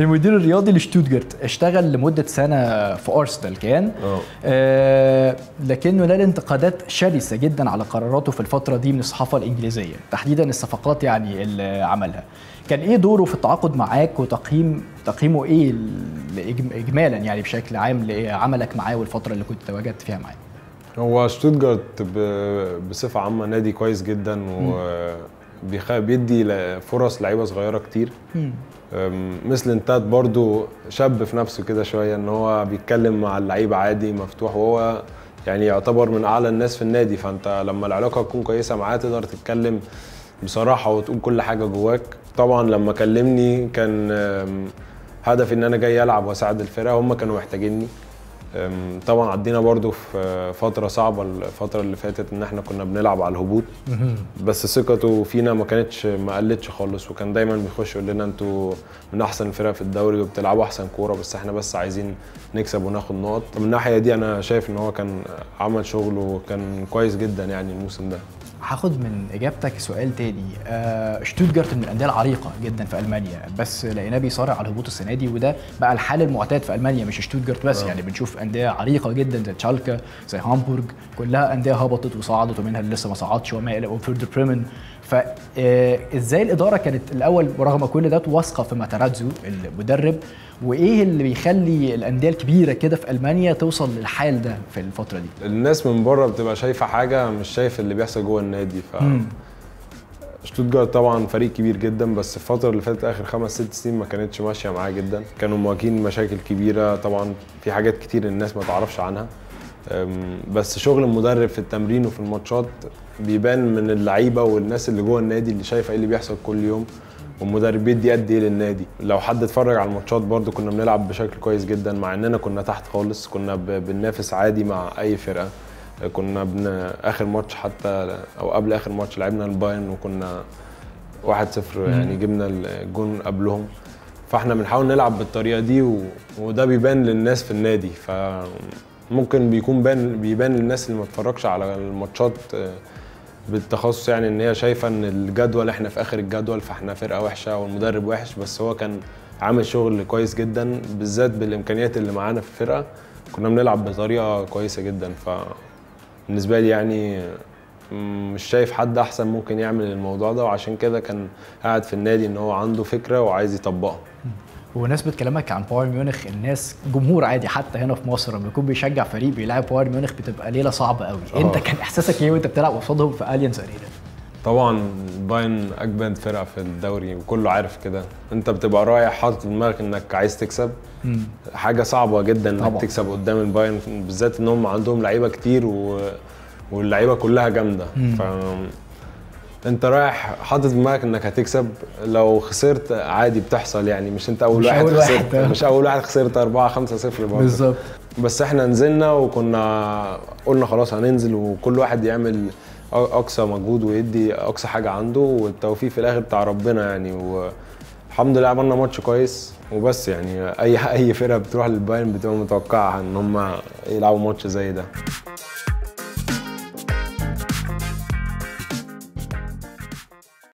المدير الرياضي لشتوتجارت. اشتغل لمدة سنة في أرسنال كان. آه لكنه نال انتقادات شرسة جدا على قراراته في الفترة دي من الصحافة الإنجليزية. تحديدا الصفقات يعني اللي عملها. كان إيه دوره في التعاقد معاك وتقييم تقييمه إيه اجمالا يعني بشكل عام لعملك معاه والفترة اللي كنت تواجدت فيها معاه؟ هو شتوتجارت ب- بصفة عامة نادي كويس جدا وبيدي فرص لعيبة صغيرة كتير. مثل انتات برضو شاب في نفسه كده شوية إن هو بيتكلم مع اللعيبة عادي مفتوح وهو يعني يعتبر من أعلى الناس في النادي. فأنت لما العلاقة تكون كويسة معاه تقدر تتكلم بصراحة وتقول كل حاجة جواك. طبعا لما كلمني كان هدفي إن أنا جاي ألعب وأساعد الفرقة هم كانوا محتاجيني. طبعا عدينا برضو في فترة صعبة الفترة اللي فاتت إن إحنا كنا بنلعب على الهبوط. بس ثقته فينا ما كانتش ما قلتش خالص وكان دايما بيخش يقول لنا أنتوا من أحسن الفرق في الدوري وبتلعبوا أحسن كورة بس إحنا بس عايزين نكسب وناخد نقط. من الناحية دي أنا شايف إن هو كان عمل شغل وكان كويس جدا يعني الموسم ده. هاخد من إجابتك سؤال تاني. آه شتوتجارت من الأندية العريقة جدا في ألمانيا بس لقيناه بيصارع على الهبوط السنة دي وده بقى الحال المعتاد في ألمانيا مش شتوتجارت بس. آه. يعني بنشوف أندية عريقة جدا زي تشالكا زي هامبورج كلها أندية هبطت وصعدت ومنها اللي لسه ما صعدش وما إلى وفيردر بريمن. فازاي الإدارة كانت الأول رغم كل ده واثقة في ماتاراتزو المدرب؟ وإيه اللي بيخلي الأندية الكبيرة كده في ألمانيا توصل للحال ده في الفترة دي؟ الناس من بره بتبقى شايفة حاجة مش شايف اللي بيحصل جوه النادي ف. شتوتجارت طبعا فريق كبير جدا بس الفترة اللي فاتت آخر خمس ست سنين ما كانتش ماشية معاه جدا. كانوا مواجهين مشاكل كبيرة. طبعا في حاجات كتير الناس ما تعرفش عنها. بس شغل المدرب في التمرين وفي الماتشات بيبان من اللعيبة والناس اللي جوه النادي اللي شايفة إيه اللي بيحصل كل يوم. والمدرب بيدي قد إيه للنادي. لو حد اتفرج على الماتشات برضو كنا بنلعب بشكل كويس جدا مع إننا كنا تحت خالص كنا بننافس عادي مع أي فرقة. كنا بن... آخر ماتش حتى أو قبل آخر ماتش لعبنا البايرن وكنا 1-0 يعني جبنا الجون قبلهم. فاحنا بنحاول نلعب بالطريقة دي و... وده بيبان للناس في النادي. فممكن بيكون بان بيبان للناس اللي ما اتفرجش على الماتشات آه، بالتخصص يعني إن هي شايفة إن الجدول إحنا في آخر الجدول فإحنا فرقة وحشة والمدرب وحش. بس هو كان عامل شغل كويس جدا بالذات بالإمكانيات اللي معانا في الفرقة. كنا بنلعب بطريقة كويسة جدا. ف بالنسبة لي يعني مش شايف حد أحسن ممكن يعمل الموضوع ده وعشان كده كان قاعد في النادي إن هو عنده فكرة وعايز يطبقها. بمناسبة كلامك عن بايرن ميونخ الناس جمهور عادي حتى هنا في مصر لما يكون بيشجع فريق بيلعب بايرن ميونخ بتبقى ليلة صعبة قوي آه. أنت كان إحساسك إيه وأنت بتلعب قصادهم في أليانز أرينا؟ طبعا بايرن أجمد فرقة في الدوري وكله عارف كده. أنت بتبقى رايح حاطط في دماغك إنك عايز تكسب. حاجة صعبة جدا إنك طبعا. تكسب قدام البايرن بالذات إن هم عندهم لعيبة كتير و... واللعيبة كلها جامدة. ف أنت رايح حاطط في دماغك إنك هتكسب. لو خسرت عادي بتحصل يعني. مش أنت أول مش واحد أول واحد، خسرت آه. مش أول واحد خسرت 4 5 0 برضه. بالظبط. بس إحنا نزلنا وكنا قلنا خلاص هننزل وكل واحد يعمل أقصى مجهود ويدي أقصى حاجة عنده والتوفيق في الآخر بتاع ربنا يعني. والحمد لله عملنا ماتش كويس وبس يعني أي أي فرقة بتروح للبايرن بتبقى متوقعة إن هم يلعبوا ماتش زي ده.